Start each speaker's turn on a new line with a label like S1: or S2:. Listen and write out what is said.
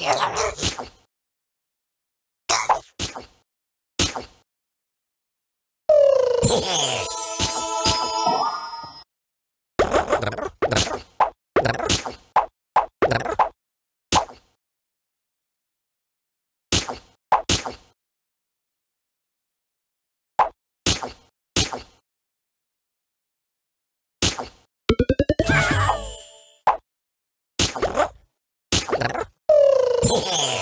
S1: Yeah. Yeah!